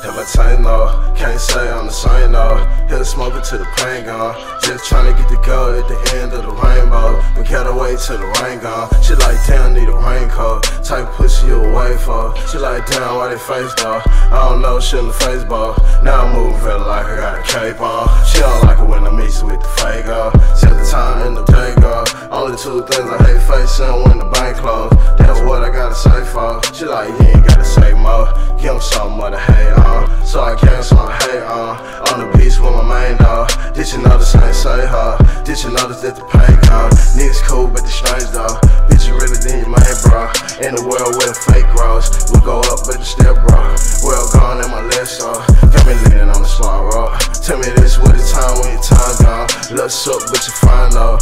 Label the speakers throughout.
Speaker 1: Hepatitis, no, can't say I'm the same, no. Hit smoking to the pain gone. Uh. Just trying to get the go at the end of the rainbow. We gotta wait till the rain gone. She like, damn, need a raincoat. Type pussy you away for. Uh. She like, damn, why they face though? I don't know, shit in the face, ball. Now I'm moving, feeling like I got a cape on. She don't like it when I meet with the fake, girl. Set the time in the day, girl. Only two things I hate facing when the bank closed. That's what I gotta say for. She like, you ain't gotta say more. Give him something more to hate on. So I cancel on hate uh. on. On the beach with my main dog. Uh. Did you notice I ain't say her? Did you notice that the pain gone? Niggas cool, but the strange though. Bitch, you really than your main bro. In the world where the fake grows. We go up, but it's still bro. Well gone in my left side. Got me leaning on the slide rock. Tell me this with the time when your time gone. Looks up, but you fine though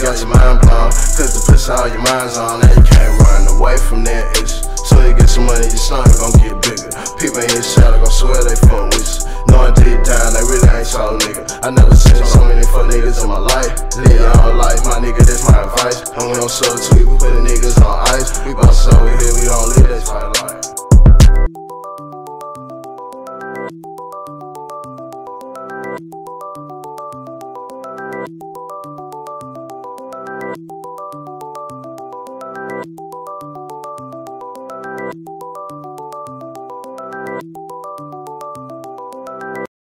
Speaker 1: got your mind blown. Cause the pussy all your mind's on, and you can't run away from that itch. So you get some money, your son gon' get bigger. People in your shadow gon' swear they fuck with you. Knowing deep down, they really ain't y'all nigga. I never seen so many fuck niggas in my life. Live your own life, my nigga, that's my advice. And we don't sell to we put the niggas on ice. We bounce out, we here, we don't live. you